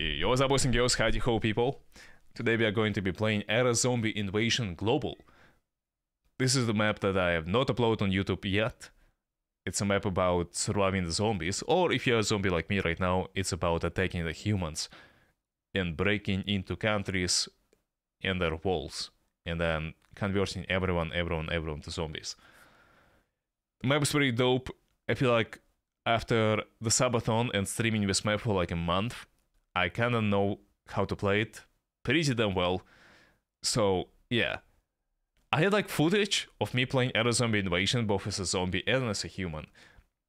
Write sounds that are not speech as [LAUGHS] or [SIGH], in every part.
Yo, what's up, boys and girls? Howdy ho, people. Today we are going to be playing Era Zombie Invasion Global. This is the map that I have not uploaded on YouTube yet. It's a map about surviving the zombies, or if you're a zombie like me right now, it's about attacking the humans and breaking into countries and their walls, and then converting everyone, everyone, everyone to zombies. The map is pretty dope. I feel like after the Subathon and streaming this map for like a month, I kinda know how to play it pretty damn well. So yeah. I had like footage of me playing Era Zombie Invasion both as a zombie and as a human.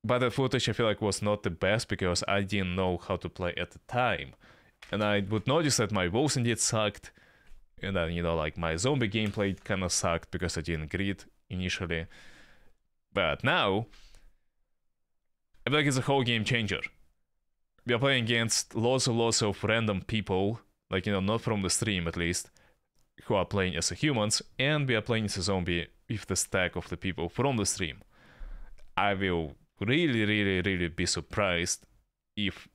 But the footage I feel like was not the best because I didn't know how to play at the time. And I would notice that my wolves indeed sucked. And then, you know, like my zombie gameplay kinda sucked because I didn't grid initially. But now, I feel like it's a whole game changer we are playing against lots and lots of random people, like, you know, not from the stream at least, who are playing as humans, and we are playing as a zombie with the stack of the people from the stream. I will really, really, really be surprised if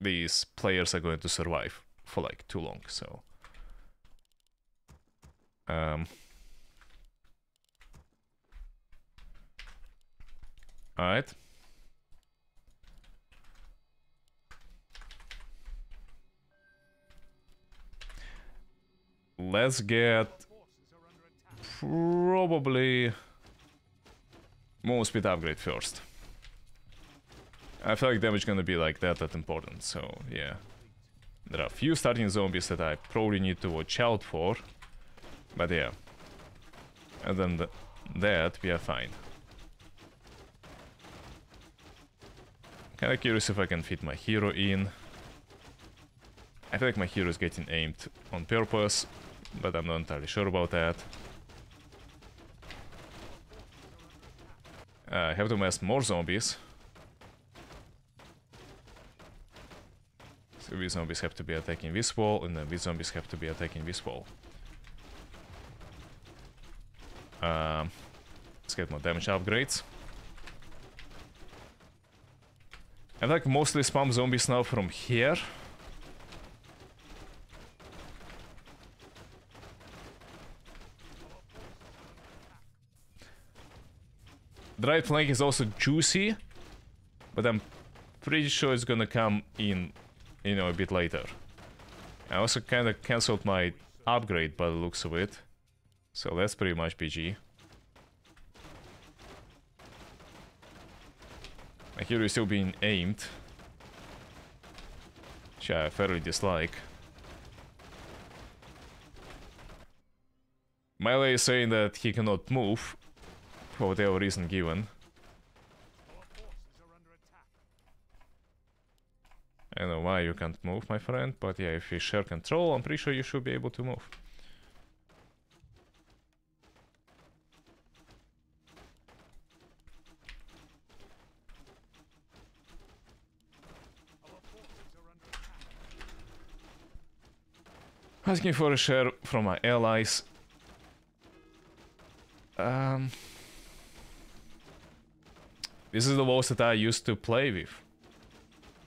these players are going to survive for like too long, so. Um. Alright. Let's get probably more speed upgrade first. I feel like damage gonna be like that that important, so yeah. There are a few starting zombies that I probably need to watch out for. But yeah. And then th that, we are fine. Kinda curious if I can fit my hero in. I feel like my hero is getting aimed on purpose, but I'm not entirely sure about that. Uh, I have to mass more zombies. So these zombies have to be attacking this wall, and then these zombies have to be attacking this wall. Um, let's get more damage upgrades. I like mostly spam zombies now from here. The right flank is also juicy, but I'm pretty sure it's gonna come in, you know, a bit later. I also kind of cancelled my upgrade by the looks of it, so that's pretty much PG. My hero is still being aimed, which I fairly dislike. Melee is saying that he cannot move, for whatever reason given. I don't know why you can't move, my friend, but yeah, if you share control, I'm pretty sure you should be able to move. Asking for a share from my allies. Um... This is the walls that I used to play with.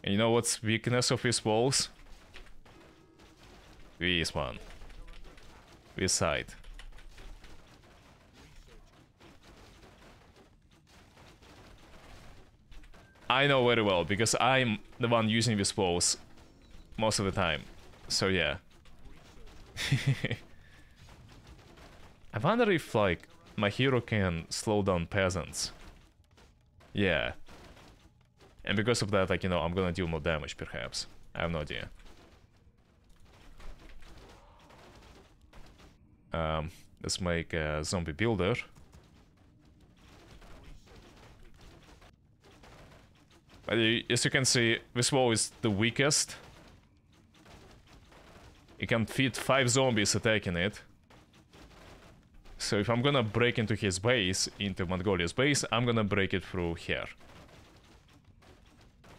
And you know what's weakness of these walls? This one. This side. I know very well, because I'm the one using these walls most of the time. So yeah. [LAUGHS] I wonder if, like, my hero can slow down peasants. Yeah. And because of that, like, you know, I'm gonna deal more damage, perhaps. I have no idea. Um, let's make a zombie builder. As you can see, this wall is the weakest. It can fit five zombies attacking it. So if I'm gonna break into his base, into Mongolia's base, I'm gonna break it through here.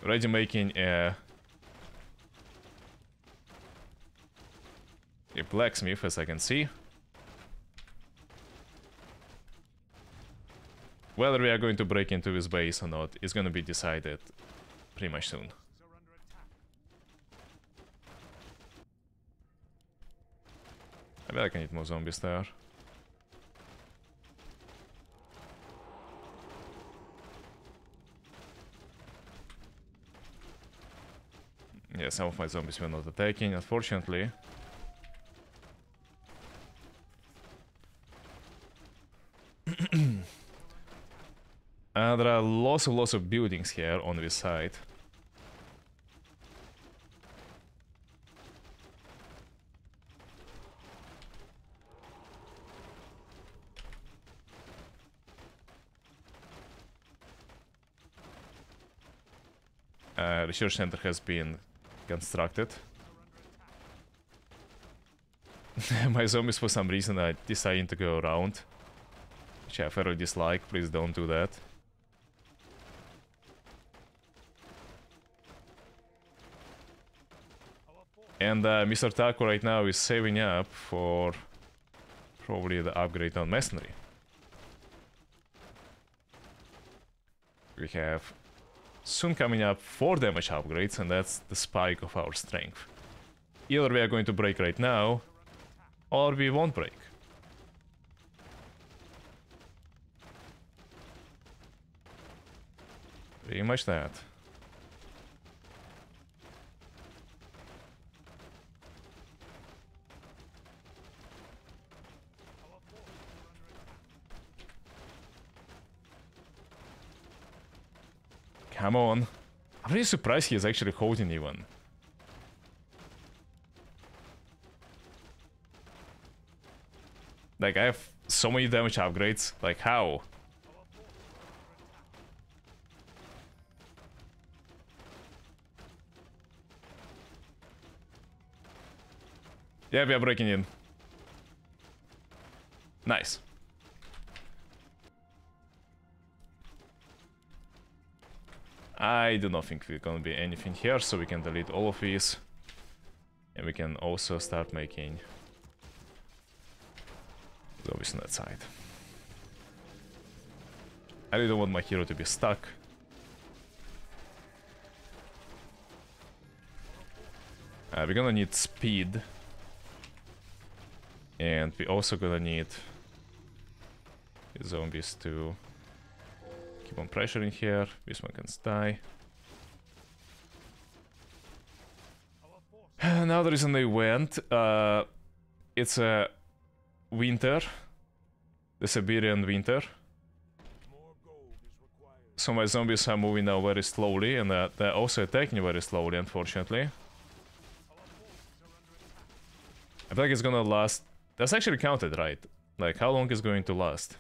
Already making a... A blacksmith, as I can see. Whether we are going to break into his base or not is gonna be decided pretty much soon. I bet I can eat more zombies there. Yeah, some of my zombies were not attacking, unfortunately. [CLEARS THROAT] Uh, there are lots of lots of buildings here on this side. Uh, research center has been constructed. [LAUGHS] My zombies for some reason are deciding to go around. Which I thoroughly dislike, please don't do that. And uh, Mr. Taco right now is saving up for probably the upgrade on Masonry. We have soon coming up 4 damage upgrades and that's the spike of our strength. Either we are going to break right now, or we won't break. Pretty much that. Come on. I'm really surprised he is actually holding even. Like, I have so many damage upgrades. Like, how? Yeah, we are breaking in. Nice. I do not think we're gonna be anything here, so we can delete all of these. And we can also start making zombies on that side. I really don't want my hero to be stuck. Uh, we're gonna need speed. And we're also gonna need zombies to Keep on pressuring here. This one can die. [SIGHS] now there is an event. Uh, it's a winter. The Siberian winter. So my zombies are moving now very slowly and uh, they're also attacking very slowly, unfortunately. I like it's gonna last... That's actually counted, right? Like, how long is going to last?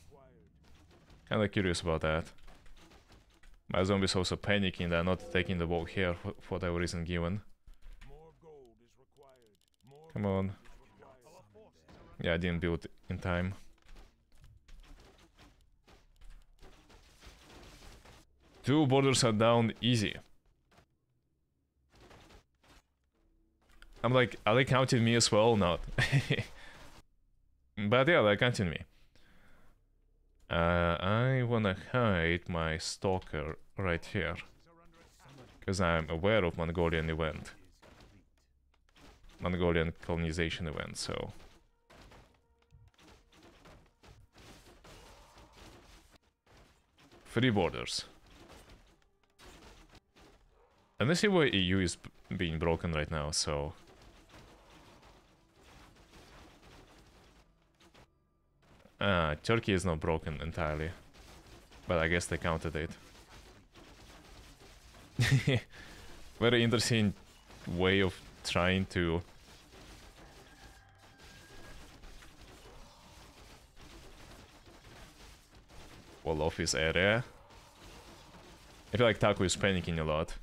Kinda curious about that. My zombies also panicking, they're not taking the walk here for whatever reason given. Come on. Yeah, I didn't build in time. Two borders are down easy. I'm like, are they counting me as well? or Not. [LAUGHS] but yeah, they're counting me. Uh, I wanna hide my stalker right here. Because I'm aware of Mongolian event. Mongolian colonization event, so... Three borders. And see why EU is being broken right now, so... Ah, Turkey is not broken entirely. But I guess they counted it. [LAUGHS] Very interesting way of trying to... Wall off his area. I feel like Taco is panicking a lot.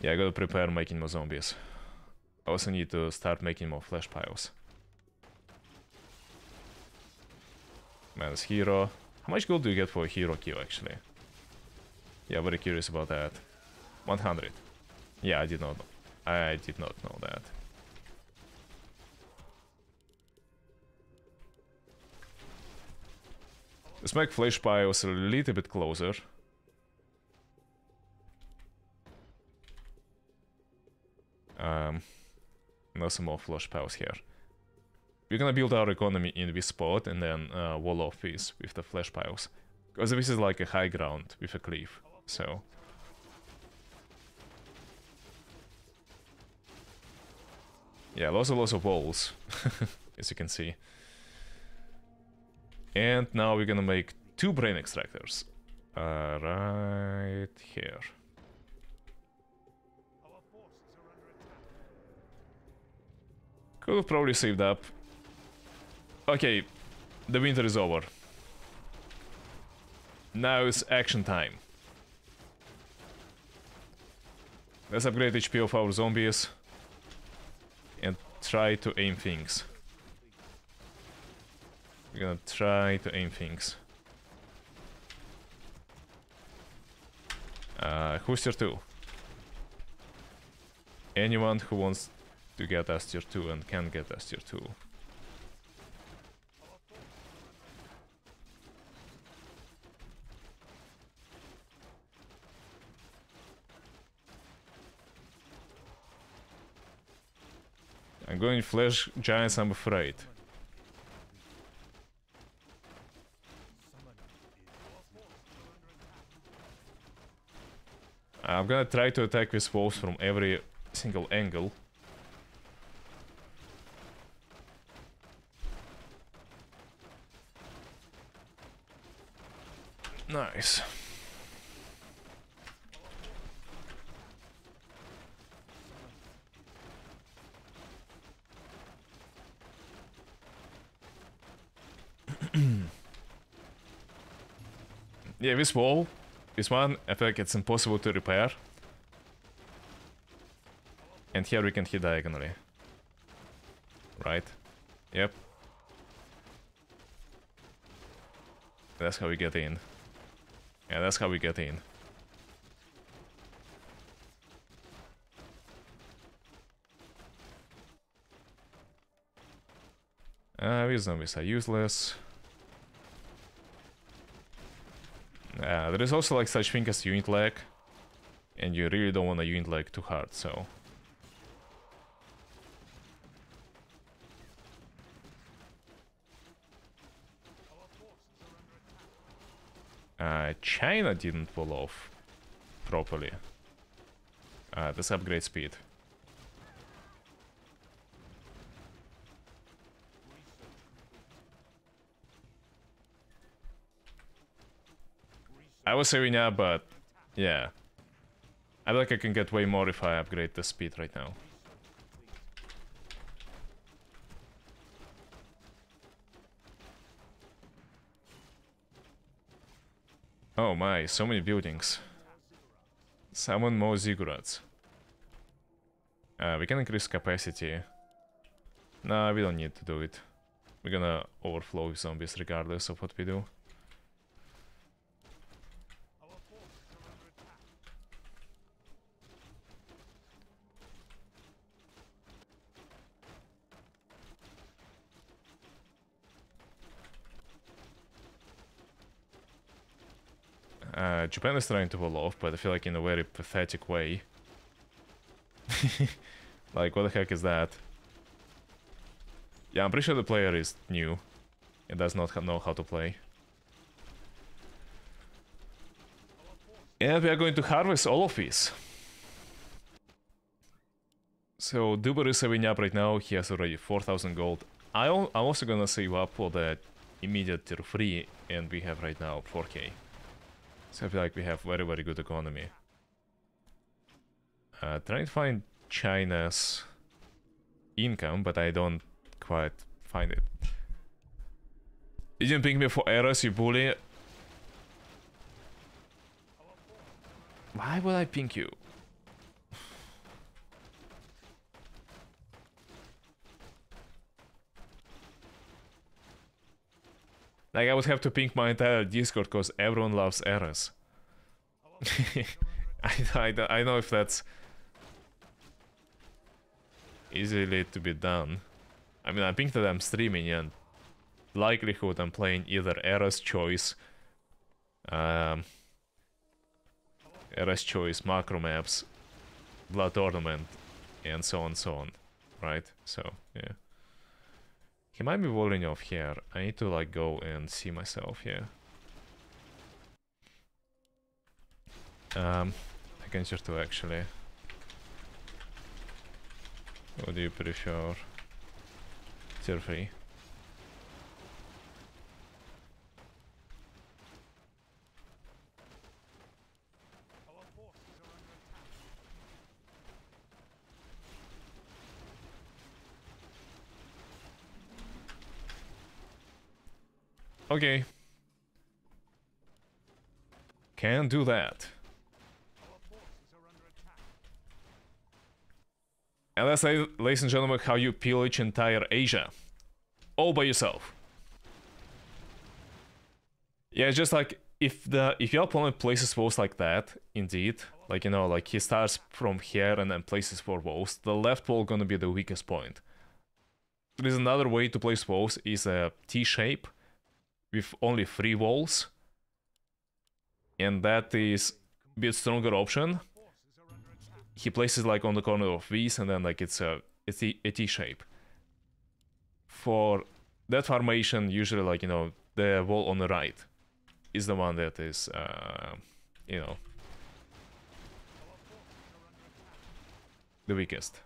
Yeah, I gotta prepare making more zombies. I also need to start making more flesh piles. Man's hero. How much gold do you get for a hero kill, actually? Yeah, very curious about that. 100. Yeah, I did not know. I did not know that. Let's make flesh piles a little bit closer. Um, No some more flush powers here. We're gonna build our economy in this spot and then uh, wall off this with the flesh piles. Because this is like a high ground with a cliff, so... Yeah, lots and lots of walls, [LAUGHS] as you can see. And now we're gonna make two brain extractors. Uh, right here. Could have probably saved up. Okay, the winter is over. Now it's action time. Let's upgrade HP of our zombies and try to aim things. We're gonna try to aim things. Uh, who's tier 2? Anyone who wants to get S tier 2 and can get S tier 2. Going flash giants, I'm afraid. I'm gonna try to attack with wolves from every single angle. Nice. This wall, this one, I like it's impossible to repair. And here we can hit diagonally. Right? Yep. That's how we get in. Yeah, that's how we get in. Uh, these zombies are useless. There is also like such thing as unit lag. And you really don't want a unit lag too hard, so... Uh, China didn't pull off properly. Uh, let's upgrade speed. I was up, but yeah. I feel like I can get way more if I upgrade the speed right now. Oh my, so many buildings. Summon more ziggurats. Uh, we can increase capacity. Nah, we don't need to do it. We're gonna overflow zombies regardless of what we do. Uh, Japan is trying to pull off, but I feel like in a very pathetic way. [LAUGHS] like, what the heck is that? Yeah, I'm pretty sure the player is new. and does not know how to play. And we are going to harvest all of these. So Duber is saving up right now, he has already 4000 gold. I am also gonna save up for the immediate tier 3 and we have right now 4k. So I feel like we have very, very good economy. Uh, trying to find China's income, but I don't quite find it. You didn't pick me for Eras, you bully. Why would I pink you? Like I would have to pink my entire Discord because everyone loves Eras. [LAUGHS] I, I, I know if that's easily to be done. I mean, I think that I'm streaming and likelihood I'm playing either Era's Choice, um, Era's Choice, Macro Maps, Blood Ornament, and so on and so on. right? So, yeah. He might be walling off here. I need to like go and see myself here. Um, I can just do actually. What do you prefer? Tier 3. Okay. Can do that. And that's, ladies and gentlemen, how you pillage entire Asia. All by yourself. Yeah, just like if the if your opponent places walls like that, indeed, like you know, like he starts from here and then places four walls, the left wall gonna be the weakest point. There is another way to place walls is a T shape with only three walls. And that is a bit stronger option. He places like on the corner of these and then like it's a it's a, T shape. For that formation, usually like you know the wall on the right is the one that is uh, you know the weakest.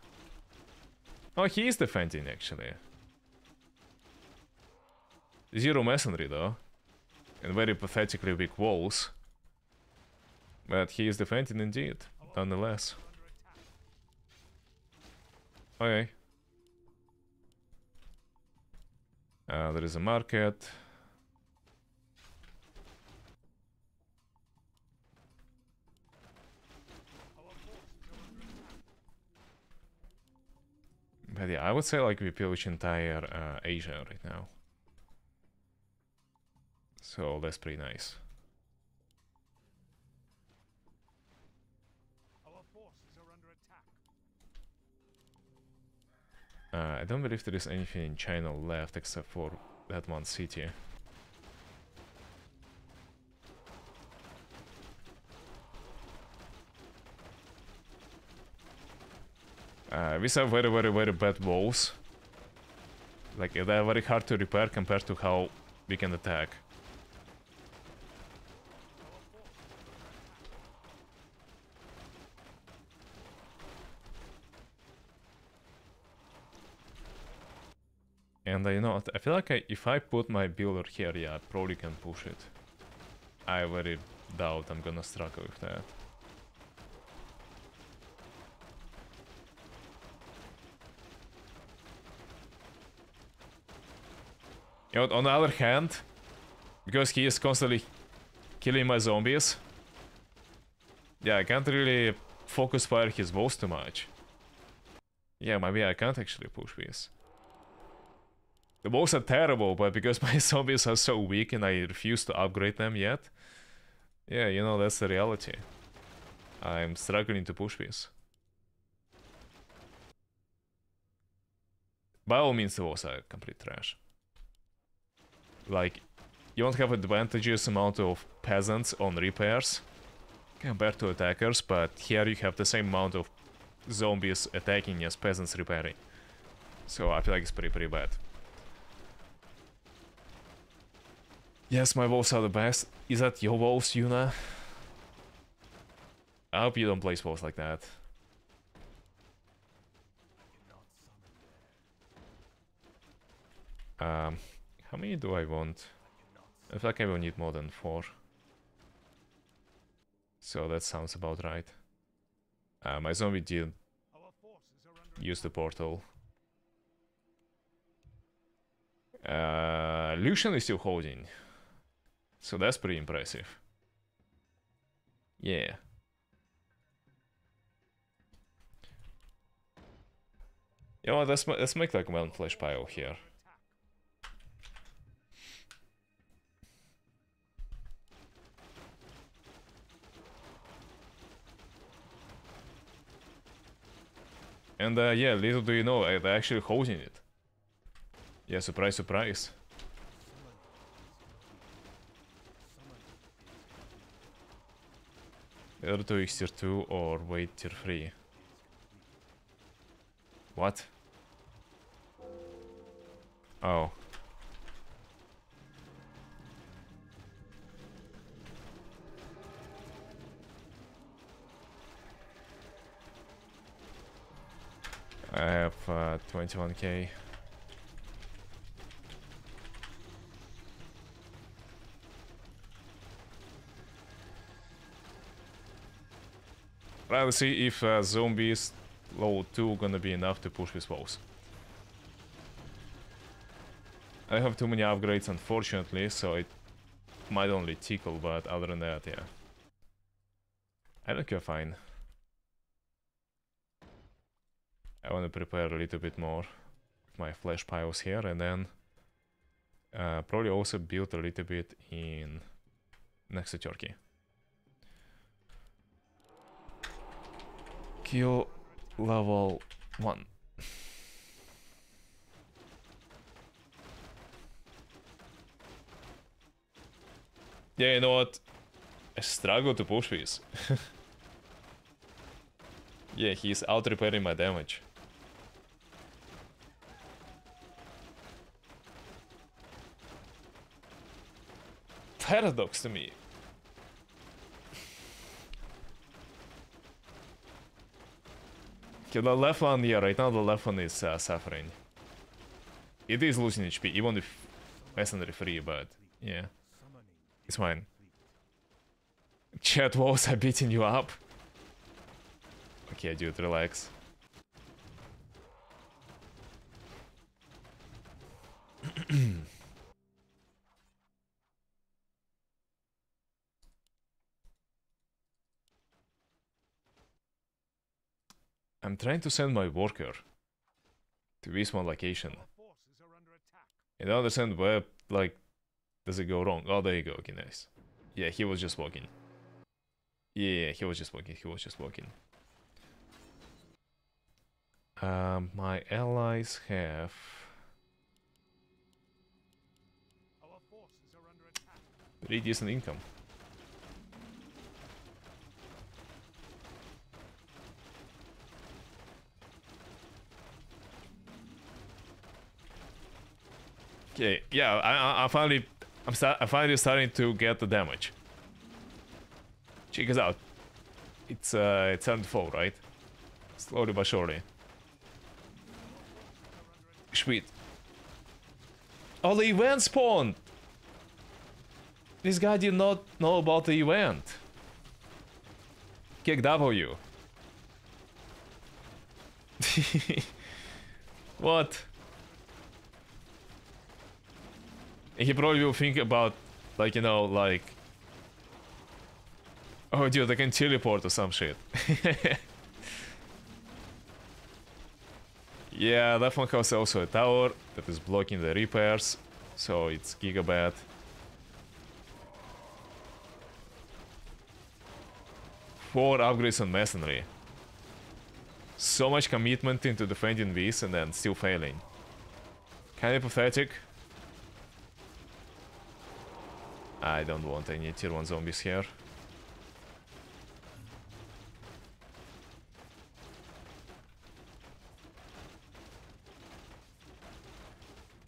Oh, he is defending actually. Zero masonry though. And very pathetically weak walls. But he is defending indeed, nonetheless. Okay. Uh, there is a market. But yeah, I would say like we pillage entire uh, Asia right now. So that's pretty nice. Uh, I don't believe there is anything in China left except for that one city. Uh, these are very, very, very bad walls. Like, they're very hard to repair compared to how we can attack. And you know, I feel like I, if I put my builder here, yeah, I probably can push it. I very doubt I'm gonna struggle with that. You know, on the other hand, because he is constantly killing my zombies, yeah, I can't really focus fire his walls too much. Yeah, maybe I can't actually push this. The walls are terrible, but because [LAUGHS] my zombies are so weak and I refuse to upgrade them yet, yeah, you know, that's the reality. I'm struggling to push this. By all means, the walls are complete trash. Like, you won't have advantageous amount of peasants on repairs compared to attackers, but here you have the same amount of zombies attacking as peasants repairing. So I feel like it's pretty, pretty bad. Yes, my wolves are the best. Is that your wolves, Yuna? I hope you don't place wolves like that. Um, how many do I want? I feel like I will need more than four. So that sounds about right. Uh, my zombie did use the portal. Uh, Lucian is still holding. So that's pretty impressive. Yeah. You know what, let's, let's make like one flesh pile here. And uh, yeah, little do you know, they're actually holding it. Yeah, surprise, surprise. Either to X tier 2 or wait tier 3. What? Oh. I have uh, 21k. Rather see if uh, zombies level 2 gonna be enough to push with walls. I have too many upgrades unfortunately, so it might only tickle, but other than that, yeah. I think you're fine. I want to prepare a little bit more my flesh piles here and then uh, probably also build a little bit in next to Turkey. Kill level 1. yeah, you know what? I struggle to push this. [LAUGHS] yeah, he's out repairing my damage. Paradox to me. The left one, yeah, right now the left one is uh, suffering. It is losing HP, even if Messenger free, but yeah. It's fine. Chat walls are beating you up. Okay, dude, relax. [CLEARS THROAT] I'm trying to send my worker to this one location. I don't understand where, like, does it go wrong? Oh, there you go. Okay, nice. Yeah, he was just walking. Yeah, he was just walking. He was just walking. Um, my allies have... Pretty decent income. Okay, yeah, I, I finally, I'm, start, I'm finally starting to get the damage. Check us out. It's uh, it's 74, right? Slowly but surely. Sweet. Oh, the event spawned! This guy did not know about the event. Kick W. [LAUGHS] what? He probably will think about, like, you know, like... Oh, dude, I can teleport or some shit. [LAUGHS] yeah, that one has also a tower that is blocking the repairs, so it's gigabad. Four upgrades on masonry. So much commitment into defending this and then still failing. Kinda pathetic, I don't want any tier 1 zombies here.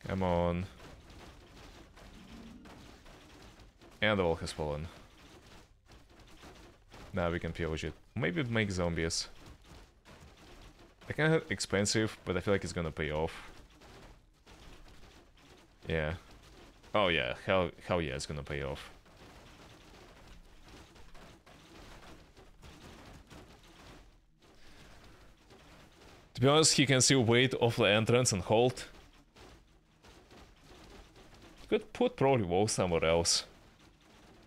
Come on. And the wall has fallen. Now we can pillage it. Maybe make zombies. They're kind of expensive, but I feel like it's gonna pay off. Yeah. Oh yeah, hell, hell yeah, it's gonna pay off. To be honest, he can still wait off the entrance and hold. Could put probably wall somewhere else.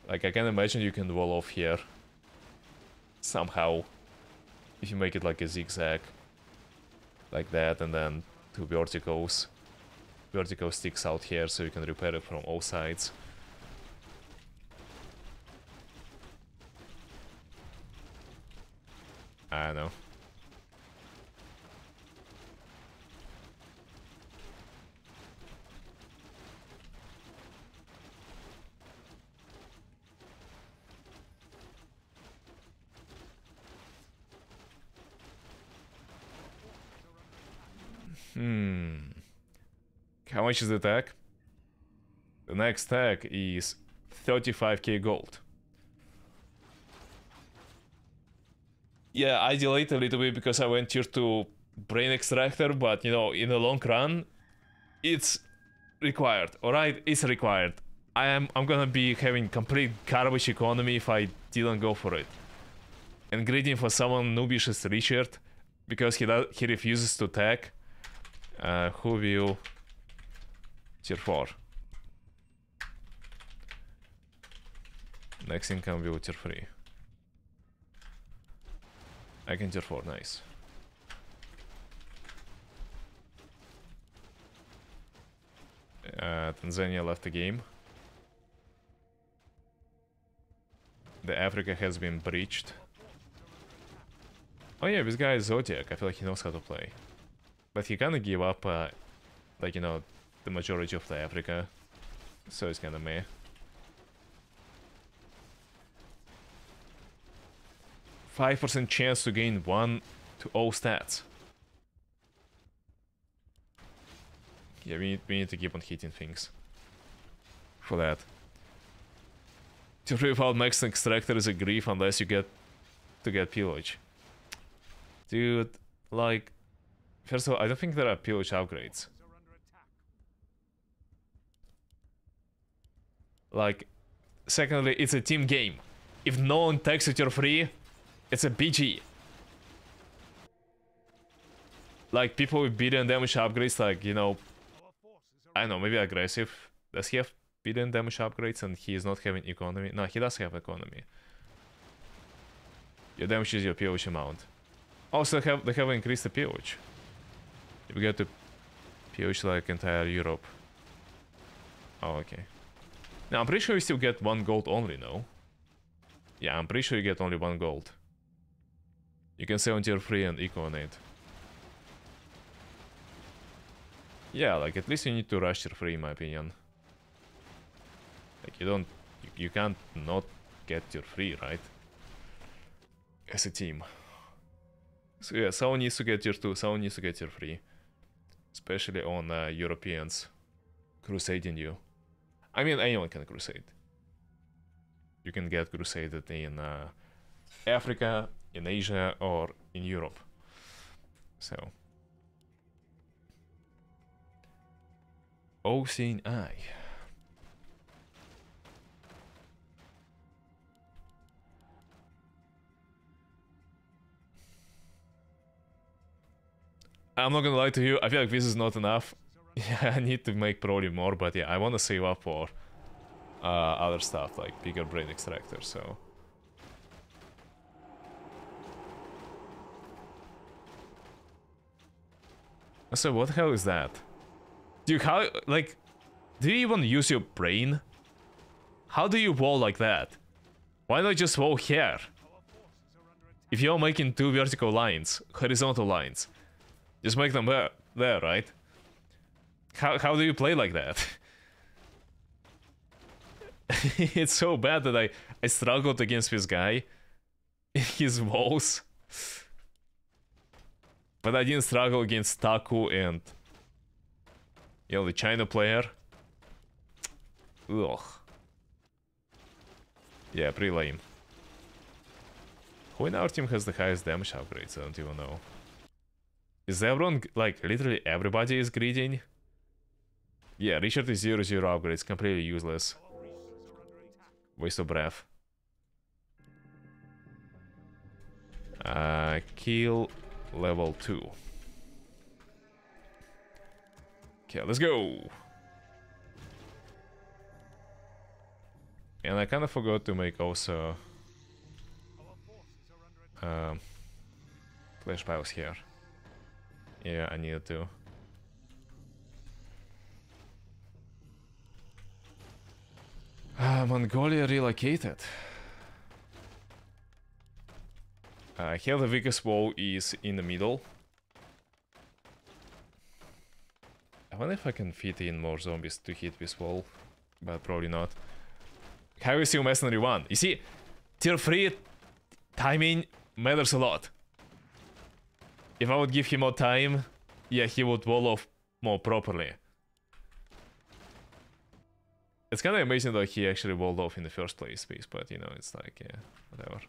Like, I can imagine you can wall off here. Somehow. If you make it like a zigzag. Like that, and then two verticals vertical sticks out here so you can repair it from all sides. I know. Hmm. How much is the tag? The next tag is 35k gold. Yeah, I delayed a little bit because I went here to brain extractor, but you know, in the long run, it's required. Alright, it's required. I am I'm gonna be having complete garbage economy if I didn't go for it. And greeting for someone noobish is Richard, because he he refuses to tag. Uh, who will tier 4? Next income will be tier 3. I can tier 4, nice. Uh, Tanzania left the game. The Africa has been breached. Oh yeah, this guy is Zodiac. I feel like he knows how to play. But he kinda gave up, uh, like, you know, the majority of the Africa. So it's kinda meh. Five percent chance to gain one to all stats. Yeah, we need, we need to keep on hitting things. For that. To without max extractor is a grief unless you get to get pillage. Dude, like, first of all, I don't think there are pillage upgrades. Like, secondly, it's a team game. If no one takes it, you're free. It's a BG. Like, people with beat and damage upgrades, like, you know, I don't know, maybe aggressive. Does he have beat and damage upgrades and he is not having economy? No, he does have economy. Your damage is your POH amount. Oh, also, they have, they have increased the POH. You get to POH like entire Europe. Oh, okay. Now, I'm pretty sure you still get one gold only, no? Yeah, I'm pretty sure you get only one gold. You can sell on tier 3 and econate. Yeah, like at least you need to rush tier 3 in my opinion. Like you don't, you, you can't not get tier 3, right? As a team. So yeah, someone needs to get tier 2, someone needs to get tier 3. Especially on uh, Europeans crusading you. I mean, anyone can crusade. You can get crusaded in uh, Africa, in Asia, or in Europe. So. Seeing eye. I'm not gonna lie to you, I feel like this is not enough. Yeah, [LAUGHS] I need to make probably more, but yeah, I want to save up for uh, other stuff, like bigger brain extractor, so... So what the hell is that? Dude, how, like, do you even use your brain? How do you wall like that? Why not just wall here? If you're making two vertical lines, horizontal lines, just make them there, there, right? How, how do you play like that? [LAUGHS] it's so bad that I, I struggled against this guy in his walls. But I didn't struggle against Taku and you know the China player. Ugh. Yeah, pretty lame. Who in our team has the highest damage upgrades? I don't even know. Is everyone, like, literally everybody is greeting? Yeah, Richard is 0 0 upgrades, completely useless. Waste of breath. Uh, kill level 2. Okay, let's go! And I kind of forgot to make also um, flesh piles here. Yeah, I needed to. Uh, Mongolia relocated. Uh, here the weakest wall is in the middle. I wonder if I can fit in more zombies to hit this wall, but probably not. How is your mercenary 1? You see, tier 3 timing matters a lot. If I would give him more time, yeah, he would wall off more properly. It's kind of amazing that he actually walled off in the first place, piece, but you know, it's like, yeah, whatever.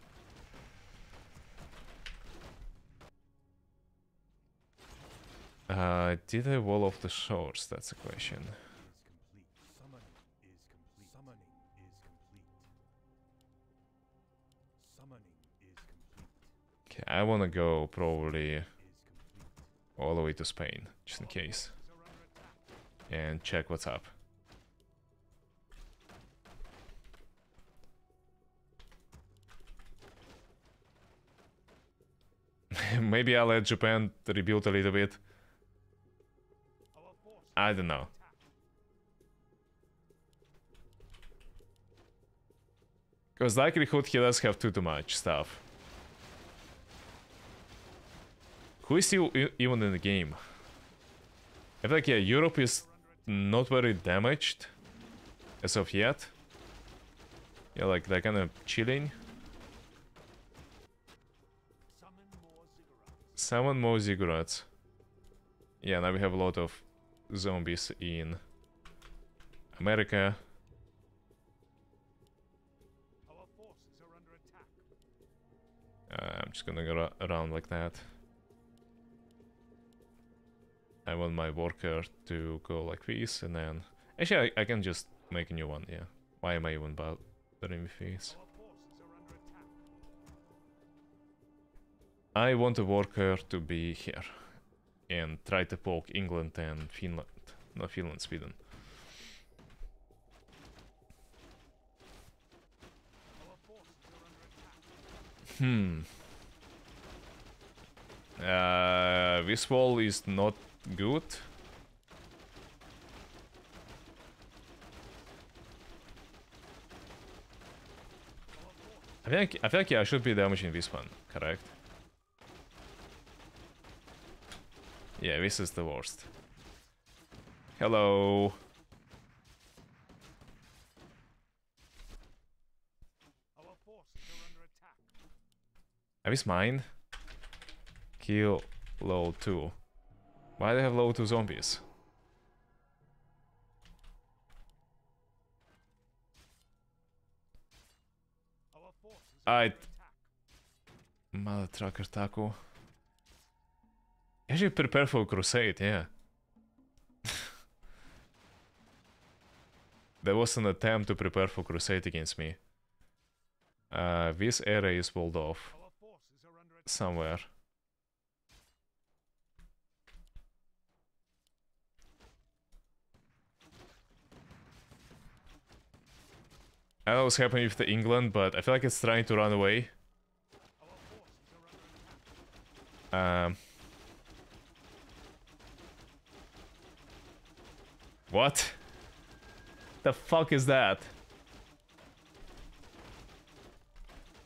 Uh, did I wall off the shores? That's a question. Okay, I wanna go probably all the way to Spain, just in case. And check what's up. [LAUGHS] Maybe I'll let Japan rebuild a little bit. I don't know. Because likelihood he does have too, too much stuff. Who is still even in the game? I feel like, yeah, Europe is not very damaged as of yet. Yeah, like, they're kind of chilling. Summon more ziggurats. Yeah, now we have a lot of zombies in America. Uh, I'm just gonna go around like that. I want my worker to go like this, and then... Actually, I, I can just make a new one, yeah. Why am I even bothering with this? I want a worker to be here and try to poke England and Finland. No, Finland, Sweden. Hmm. Uh, this wall is not good. I think I yeah, I should be damaging this one, correct? Yeah, this is the worst. Hello. Have is mine? Kill low 2. Why do they have low 2 zombies? I... Mother trucker taco. I should prepare for crusade, yeah. there was an attempt to prepare for crusade against me. Uh, this area is walled off. Somewhere. I don't know what's happening with the England, but I feel like it's trying to run away. Um... What? The fuck is that?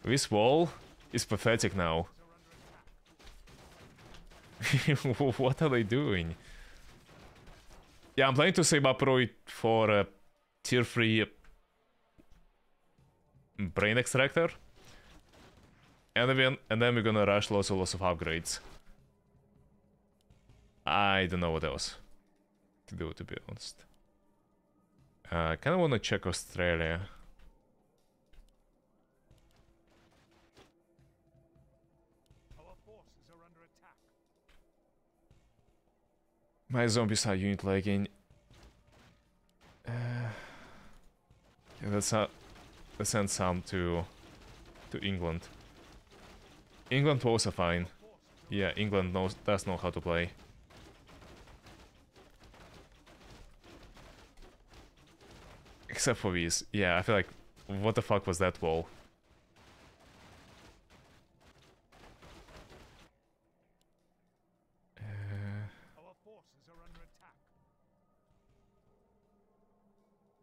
This wall is pathetic now. [LAUGHS] what are they doing? Yeah, I'm planning to save up Roy for a tier 3 uh, brain extractor. And then, and then we're gonna rush lots of lots of upgrades. I don't know what else to do, to be honest. Uh, I kind of want to check Australia. My zombies are unit lagging. Uh, yeah, let's, uh, let's send some to to England. England was fine. Yeah, England knows does know how to play. Except for these. Yeah, I feel like... What the fuck was that wall? Uh,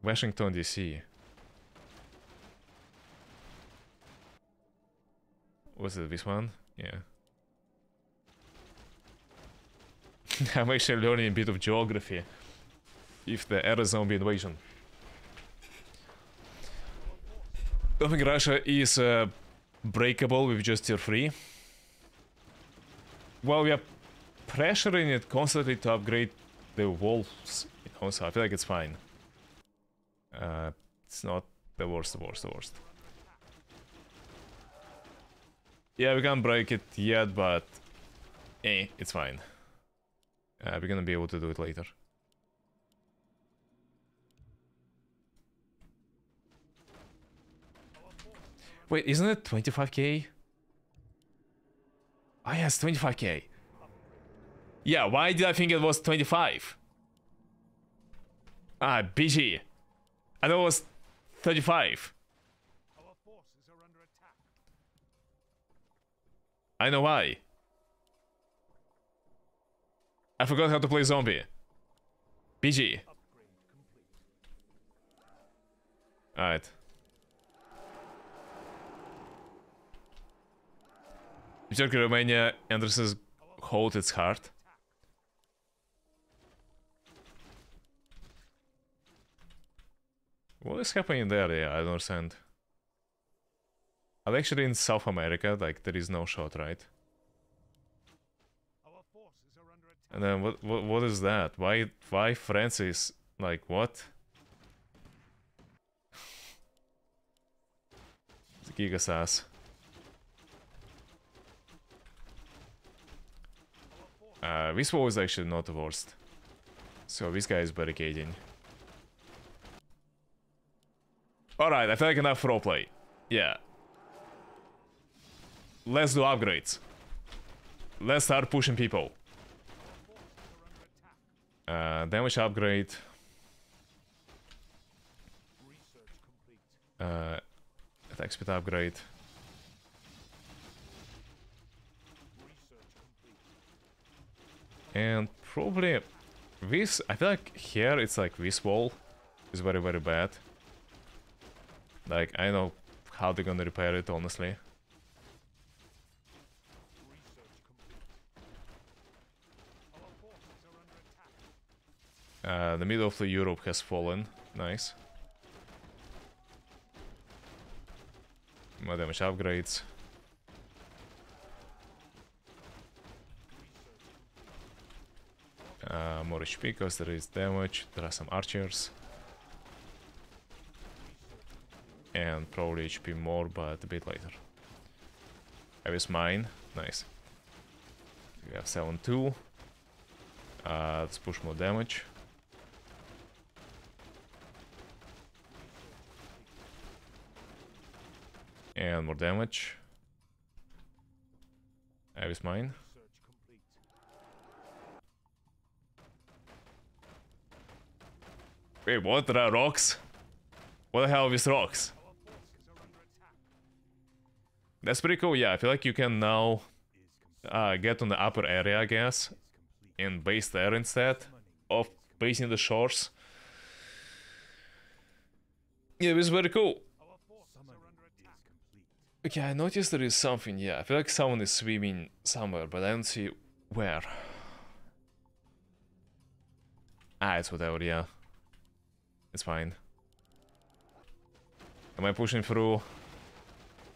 Washington DC. Was it this one? Yeah. [LAUGHS] I'm actually learning a bit of geography. If the zombie invasion. I think Russia is uh, breakable with just tier 3. Well, we are pressuring it constantly to upgrade the walls, you know, so I feel like it's fine. Uh, it's not the worst, the worst, the worst. Yeah, we can't break it yet, but eh, it's fine. Uh, we're gonna be able to do it later. Wait, isn't it 25k? Ah, yes, 25k. Yeah, why did I think it was 25? Ah, BG. I know it was 35. Our forces are under attack. I know why. I forgot how to play zombie. BG. Alright. Turkey, Romania, Anderson's hold its heart. What is happening there? Yeah, I don't understand. Actually in South America? Like, there is no shot, right? And then what what what is that? Why why Francis? Like what? [LAUGHS] It's Giga Uh, this wall is actually not the worst. So this guy is barricading. Alright, I feel like enough roleplay. Yeah. Let's do upgrades. Let's start pushing people. Uh, damage upgrade. Uh, attack speed upgrade. Research complete. And probably this, I feel like here it's like this wall is very, very bad. Like, I know how they're gonna repair it, honestly. Uh, the middle of the Europe has fallen. Nice. More damage upgrades. Uh, more HP because there is damage. There are some archers. And probably HP more, but a bit later. Is mine. Nice. We have 7 2. Uh, let's push more damage. And more damage. Is mine. Research complete. Wait, what? There are rocks? What the hell these rocks? That's pretty cool. Yeah, I feel like you can now uh, get on the upper area, I guess, and base there instead of basing the shores. Yeah, this is very cool. Okay, I noticed there is something. Yeah, I feel like someone is swimming somewhere, but I don't see where. Ah, it's whatever. Yeah, it's fine. Am I pushing through?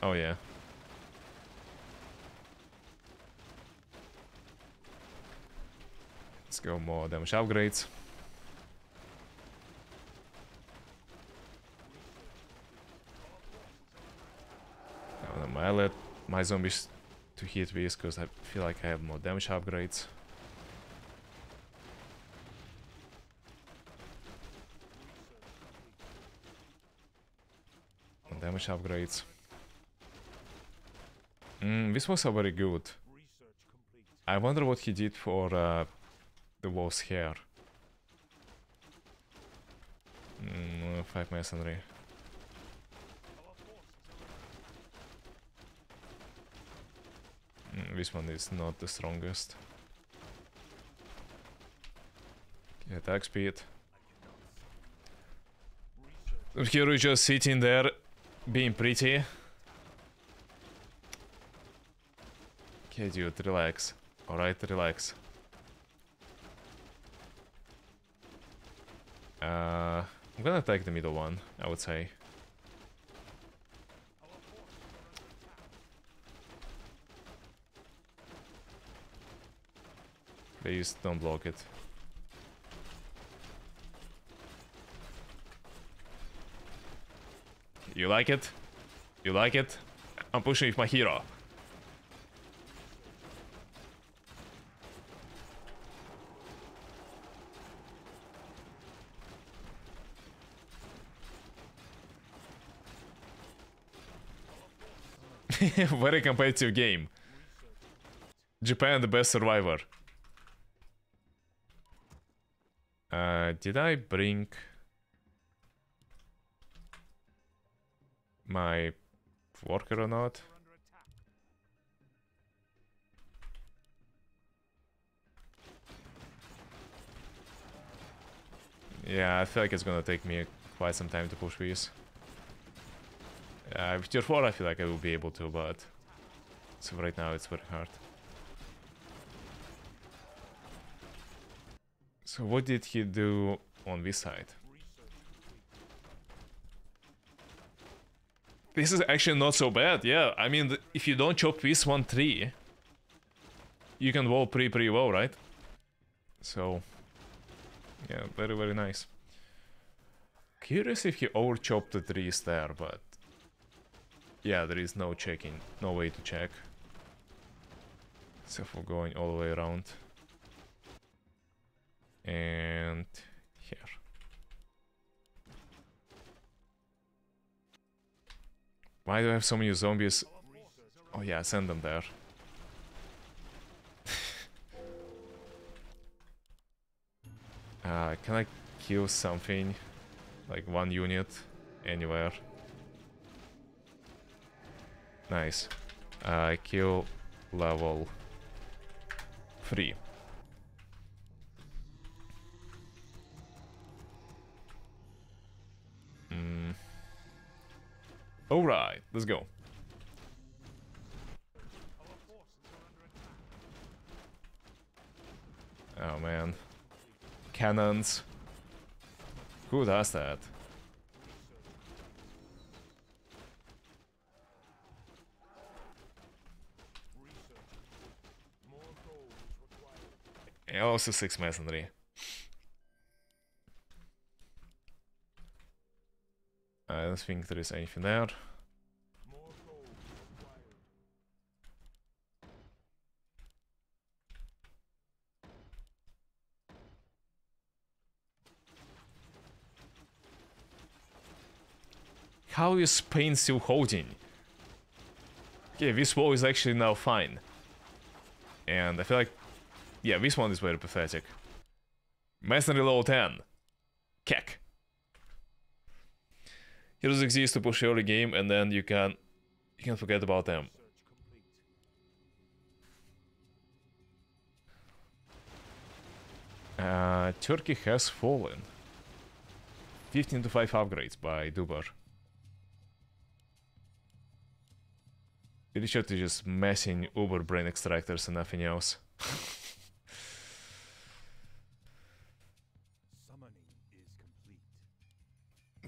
Oh yeah. Let's go more damage upgrades. I don't know, let my zombies to hit this because I feel like I have more damage upgrades. Damage upgrades. Mm, this was a very good. I wonder what he did for uh, the walls here. Mm, five masonry. Mm, this one is not the strongest. Attack speed. Hero is just sitting there, being pretty. Okay, dude, relax. Alright, relax. Uh, I'm gonna take the middle one, I would say. Please don't block it. You like it? You like it? I'm pushing with my hero. [LAUGHS] Very competitive game. Japan the best survivor. Uh, did I bring my worker or not? Yeah, I feel like it's gonna take me quite some time to push these. Uh, with tier 4 I feel like I will be able to, but so right now it's very hard. So what did he do on this side? This is actually not so bad, yeah. I mean, if you don't chop this one tree, you can wall pretty pretty well, right? So, yeah, very very nice. Curious if he overchopped the trees there, but yeah, there is no checking, no way to check. Except for going all the way around. And here. Why do I have so many zombies? Oh yeah, send them there. [LAUGHS] uh, can I kill something? Like one unit anywhere? Nice. Uh, kill level 3. Alright, let's go. Oh man. Cannons. Who does that? Also 6 masonry. Don't think there is anything there. How is Spain still holding? Okay, this wall is actually now fine. And I feel like... Yeah, this one is very pathetic. Masonry level 10. Heroes exist to push early game and then you can... You can forget about them. Uh, Turkey has fallen. 15 to 5 upgrades by Dubar. Richard is just messing Uber brain extractors and nothing else. [LAUGHS]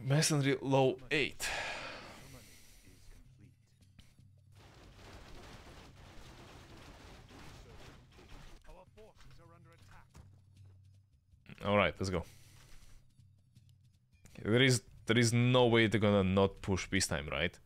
Masonry low 8. Summoning is complete. Our forces are under attack. Alright, let's go. There is there is no way they're gonna not push this time, right?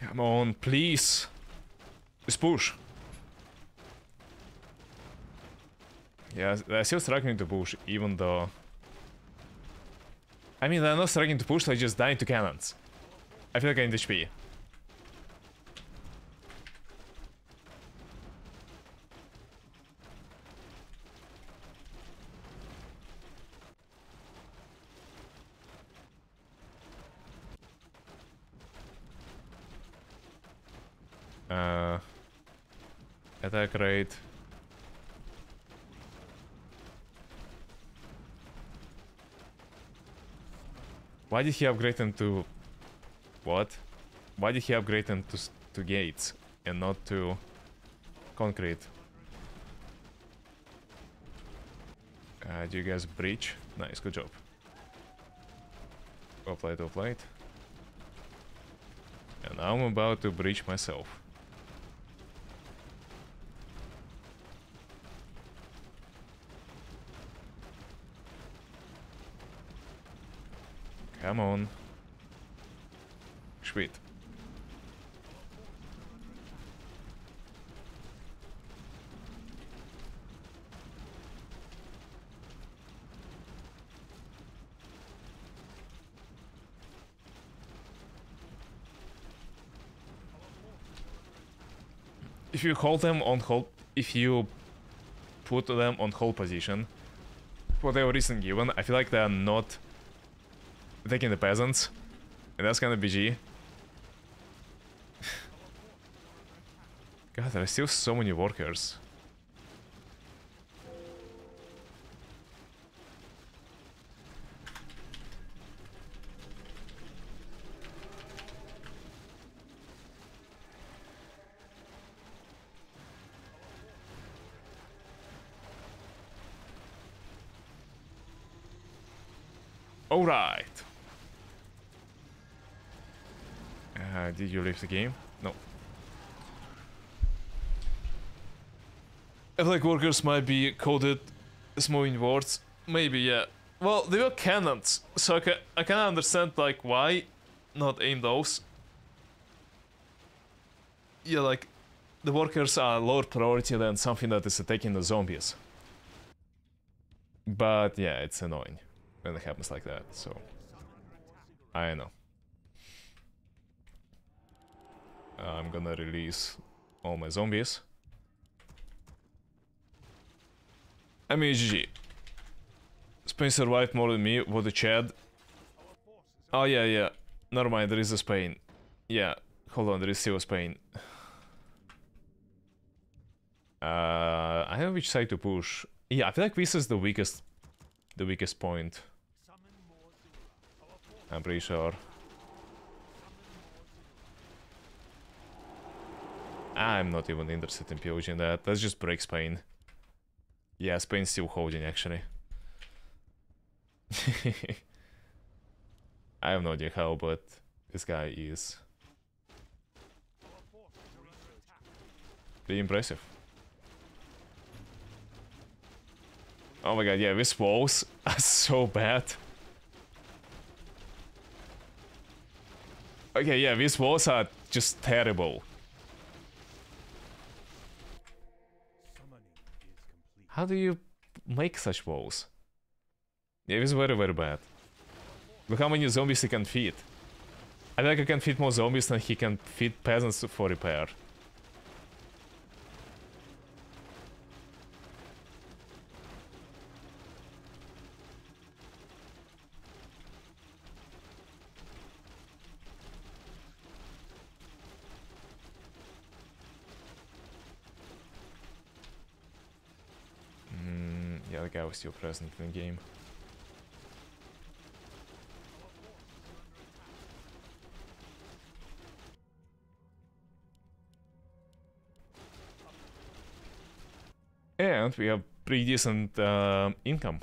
Come on, please. Just push. Yeah, they're still struggling to push, even though... I mean, they're not struggling to push, they're just dying to cannons. I feel like I need HP. Uh, attack rate. Why did he upgrade them to... What? Why did he upgrade them to, gates and not to concrete? Uh, do you guys breach? Nice, good job. Well played. And I'm about to breach myself. Come on. Sweet. If you hold them on hold, if you put them on hold position, for whatever reason given, I feel like they are not taking the peasants, and that's kind of BG. God, there are still so many workers. Did you leave the game? No. Like workers might be coded as moving words. Maybe, yeah. Well, they were cannons, so I can, I can understand like why not aim those. Yeah, like the workers are lower priority than something that is attacking the zombies. But yeah, it's annoying when it happens like that, so I know. I'm gonna release all my zombies. I mean, GG. Spain survived more than me. What a Chad. Oh, yeah, yeah. Never mind, there is a Spain. Yeah, hold on, there is still a Spain. Uh, I don't know which side to push. Yeah, I feel like this is the weakest, the weakest point. I'm pretty sure. I'm not even interested in pillaging that. Let's just break Spain. Yeah, Spain's still holding actually. [LAUGHS] I have no idea how, but this guy is pretty impressive. Oh my god, yeah, these walls [LAUGHS] are so bad. Okay, yeah, these walls are just terrible. How do you make such walls? It is very, very bad. Look how many zombies he can feed. I think I can feed more zombies than he can feed peasants for repair. Guy was still present in the game. And we have pretty decent um, income.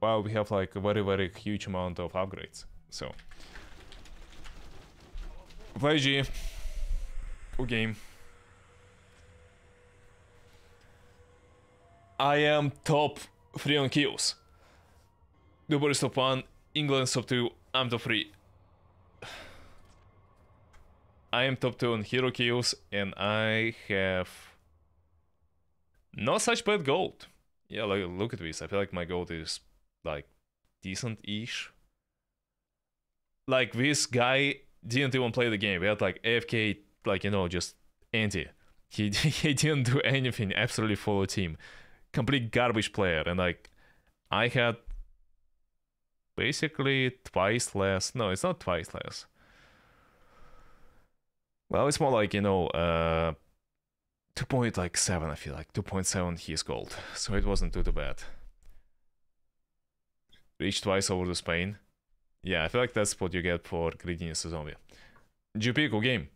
While we have like a very, very huge amount of upgrades. So. Play G. Good game. I am top 3 on kills. Dubai is top 1, England top 2, I'm top 3. [SIGHS] I am top 2 on hero kills and I have not such bad gold. Yeah, like look at this. I feel like my gold is like decent-ish. Like this guy didn't even play the game. We had like AFK, like you know, just anti. He [LAUGHS] he didn't do anything. Absolutely follow team. Complete garbage player. And like, I had basically twice less. No, it's not twice less. Well, it's more like you know, uh, two point like seven. I feel like two point seven. His gold, so it wasn't too too bad. Reached twice over to Spain. Yeah, I feel like that's what you get for greediness as zombie. GP, game.